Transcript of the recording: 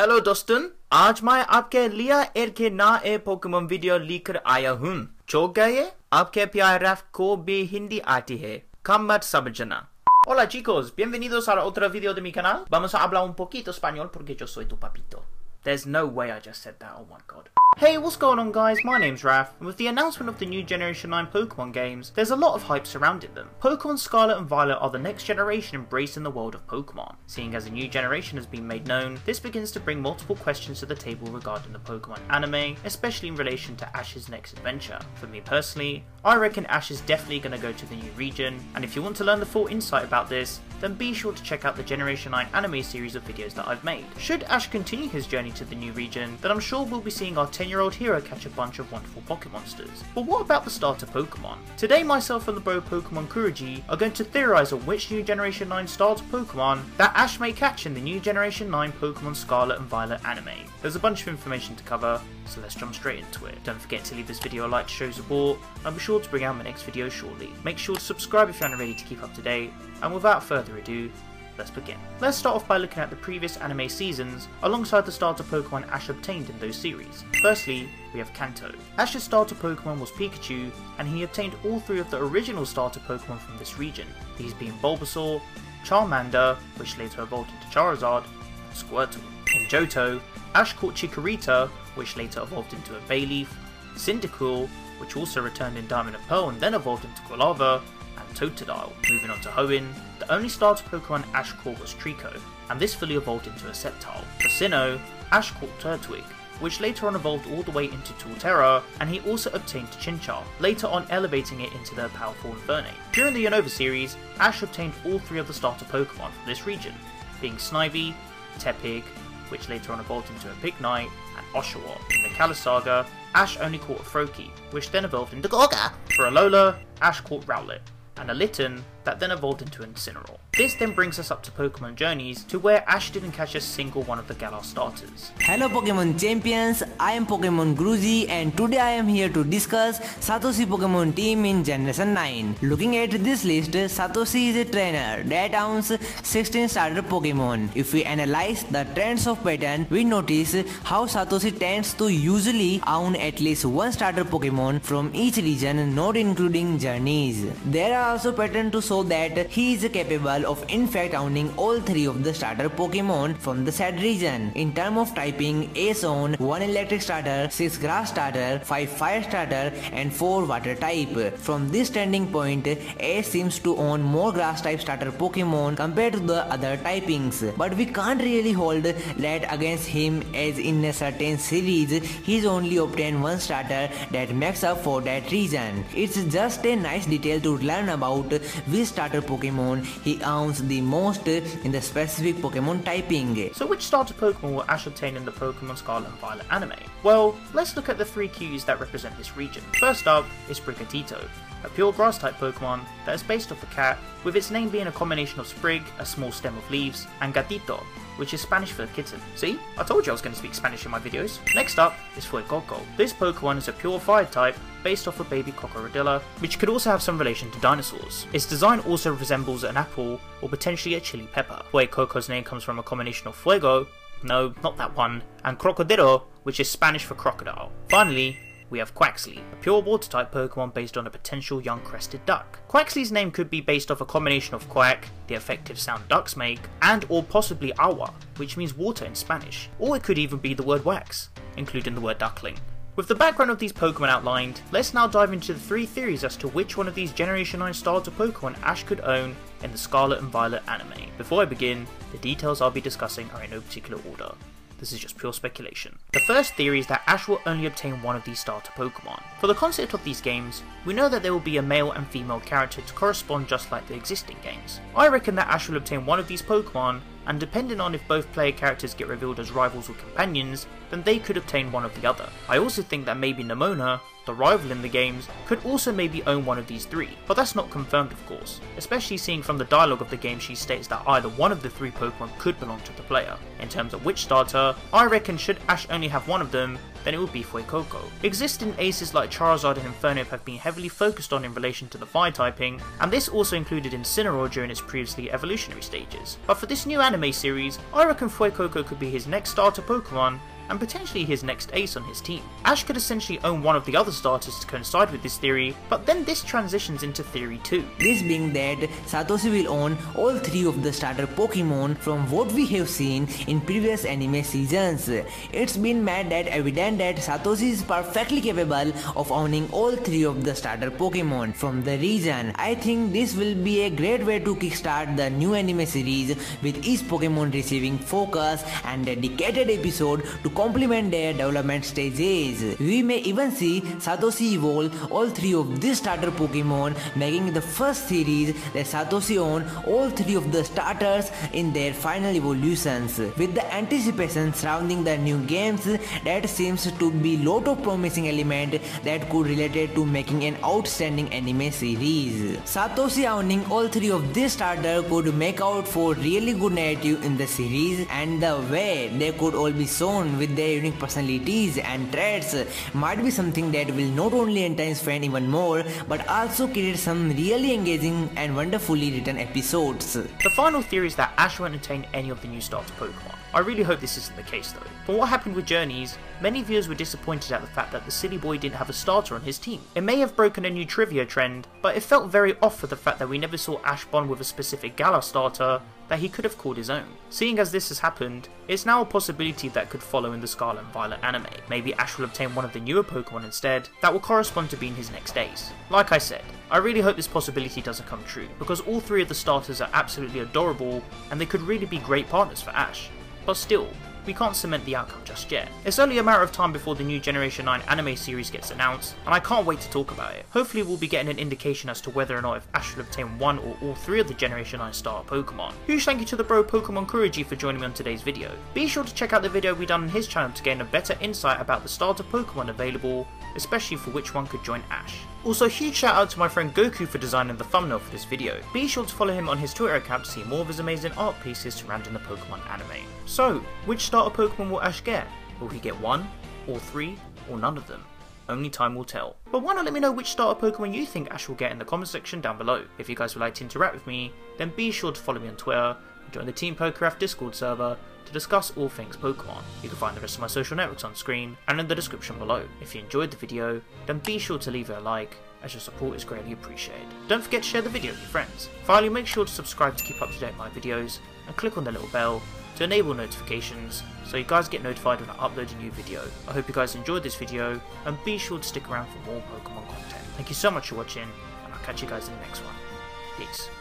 Hello दोस्तों आज मैं आपके लिए ना ए पोकेमोन वीडियो लेकर आया हूँ जो गए आपके प्यार को भी हिंदी आती है कम मत समझना Hola chicos, bienvenidos a otro video de mi canal. Vamos a hablar un poquito español porque yo soy tu papito. There's no way I just said that, oh my god. Hey, what's going on guys? My name's Raf, and with the announcement of the new Generation 9 Pokemon games, there's a lot of hype surrounding them. Pokemon Scarlet and Violet are the next generation embraced in the world of Pokemon. Seeing as a new generation has been made known, this begins to bring multiple questions to the table regarding the Pokemon anime, especially in relation to Ash's next adventure. For me personally, I reckon Ash is definitely going to go to the new region, and if you want to learn the full insight about this, then be sure to check out the Generation 9 anime series of videos that I've made. Should Ash continue his journey to the new region, then I'm sure we'll be seeing our 10 year old hero catch a bunch of wonderful Pocket Monsters. But what about the starter Pokemon? Today myself and the bro Pokemon Guruji are going to theorise on which new Generation 9 starter Pokemon that Ash may catch in the new Generation 9 Pokemon Scarlet and Violet anime. There's a bunch of information to cover, so let's jump straight into it. Don't forget to leave this video a like to show support, and be sure to bring out my next video shortly. Make sure to subscribe if you aren't ready to keep up to date, and without further ado, let's begin. Let's start off by looking at the previous anime seasons alongside the starter Pokemon Ash obtained in those series. Firstly, we have Kanto. Ash's starter Pokemon was Pikachu, and he obtained all three of the original starter Pokemon from this region, these being Bulbasaur, Charmander, which later evolved into Charizard, and Squirtle. In Johto, Ash caught Chikorita, which later evolved into a Bayleef, Cyndaquil, which also returned in Diamond and Pearl and then evolved into Quilava, and Totodile. Moving on to Hoenn, the only starter Pokemon Ash caught was Treecko, and this fully evolved into a Sceptile. Sinnoh, Ash caught Turtwig, which later on evolved all the way into Torterra, and he also obtained Chimchar, later on elevating it into the powerful Infernape. During the Unova series, Ash obtained all three of the starter Pokemon from this region, being Snivy, Tepig, which later on evolved into a Pignite, and Oshawott. In the Kalos Saga, Ash only caught a Froakie, which then evolved into Gorga. For Alola, Ash caught Rowlet, and a Litten that then evolved into Incineroar. This then brings us up to Pokemon Journeys, to where Ash didn't catch a single one of the Galar starters. Hello Pokemon champions, I am Pokemon Guruji and today I am here to discuss Satoshi Pokemon team in Generation 9. Looking at this list, Satoshi is a trainer that owns 16 starter Pokemon. If we analyze the trends of pattern, we notice how Satoshi tends to usually own at least one starter Pokemon from each region not including journeys. There are also patterns to show that he is capable of in fact owning all three of the starter Pokemon from the said region. In terms of typing, Ace own 1 electric starter, 6 grass starter, 5 fire starter and 4 water type. From this standing point, A seems to own more grass type starter Pokemon compared to the other typings. But we can't really hold that against him as in a certain series, he's only obtained one starter that makes up for that region. It's just a nice detail to learn about starter Pokemon he owns the most in the specific Pokemon typing. So which starter Pokemon will Ash obtain in the Pokemon Scarlet and Violet anime? Well, let's look at the three cues that represent this region. First up is Sprigatito, a pure grass type Pokemon that is based off a cat, with its name being a combination of sprig, a small stem of leaves, and gatito, which is Spanish for kitten. See? I told you I was going to speak Spanish in my videos. Next up is Fuecoco. This Pokemon is a pure fire type based off a baby Cocoricilla, which could also have some relation to dinosaurs. Its design also resembles an apple or potentially a chili pepper. Fuecoco's name comes from a combination of fuego, no, not that one, and crocodilo, which is Spanish for crocodile. Finally, we have Quaxly, a pure water type Pokemon based on a potential young crested duck. Quaxly's name could be based off a combination of quack, the effective sound ducks make, and or possibly agua, which means water in Spanish, or it could even be the word wax, including the word duckling. With the background of these Pokemon outlined, let's now dive into the three theories as to which one of these Generation 9 starter Pokemon Ash could own in the Scarlet and Violet anime. Before I begin, the details I'll be discussing are in no particular order. This is just pure speculation. The first theory is that Ash will only obtain one of these starter Pokemon. For the concept of these games, we know that there will be a male and female character to correspond just like the existing games. I reckon that Ash will obtain one of these Pokemon, and depending on if both player characters get revealed as rivals or companions, then they could obtain one of the other. I also think that maybe Nemona, the rival in the games, could also maybe own one of these three, but that's not confirmed of course, especially seeing from the dialogue of the game she states that either one of the three Pokemon could belong to the player. In terms of which starter, I reckon should Ash only have one of them, then it would be Fuecoco. Existing aces like Charizard and Infernape have been heavily focused on in relation to the fire typing, and this also included Incineroar during its previously evolutionary stages. But for this new anime series, I reckon Fuecoco could be his next starter Pokemon, and potentially his next ace on his team. Ash could essentially own one of the other starters to coincide with this theory, but then this transitions into theory 2. This being that Satoshi will own all three of the starter Pokemon from what we have seen in previous anime seasons. It's been made that evident that Satoshi is perfectly capable of owning all three of the starter Pokemon from the region. I think this will be a great way to kickstart the new anime series with each Pokemon receiving focus and dedicated episode to complement their development stages. We may even see Satoshi evolve all three of these starter Pokemon, making the first series that Satoshi own all three of the starters in their final evolutions. With the anticipation surrounding the new games, that seems to be lot of promising element that could relate to making an outstanding anime series. Satoshi owning all three of these starters could make out for really good narrative in the series and the way they could all be shown with with their unique personalities and traits might be something that will not only entice fans even more but also create some really engaging and wonderfully written episodes. The final theory is that Ash won't attain any of the new starter Pokemon. I really hope this isn't the case though. From what happened with Journeys, many viewers were disappointed at the fact that the silly boy didn't have a starter on his team. It may have broken a new trivia trend, but it felt very off for the fact that we never saw Ash bond with a specific Galar starter that he could have called his own. Seeing as this has happened, it's now a possibility that could follow in the Scarlet and Violet anime. Maybe Ash will obtain one of the newer Pokemon instead that will correspond to being his next ace. Like I said, I really hope this possibility doesn't come true, because all three of the starters are absolutely adorable and they could really be great partners for Ash. But still, we can't cement the outcome just yet. It's only a matter of time before the new Generation 9 anime series gets announced, and I can't wait to talk about it. Hopefully we'll be getting an indication as to whether or not if Ash will obtain one or all three of the Generation 9 star Pokemon. Huge thank you to the bro Pokemon Guruji for joining me on today's video. Be sure to check out the video we done on his channel to gain a better insight about the starter Pokemon available, especially for which one could join Ash. Also huge shout out to my friend Goku for designing the thumbnail for this video. Be sure to follow him on his Twitter account to see more of his amazing art pieces surrounding the Pokemon anime. So, which starter Pokemon will Ash get? Will he get one, or three, or none of them? Only time will tell. But why not let me know which starter Pokemon you think Ash will get in the comment section down below. If you guys would like to interact with me, then be sure to follow me on Twitter join the Team PokeRaf Discord server to discuss all things Pokemon. You can find the rest of my social networks on screen and in the description below. If you enjoyed the video, then be sure to leave it a like, as your support is greatly appreciated. Don't forget to share the video with your friends. Finally, make sure to subscribe to keep up to date with my videos, and click on the little bell to enable notifications so you guys get notified when I upload a new video. I hope you guys enjoyed this video, and be sure to stick around for more Pokemon content. Thank you so much for watching, and I'll catch you guys in the next one. Peace.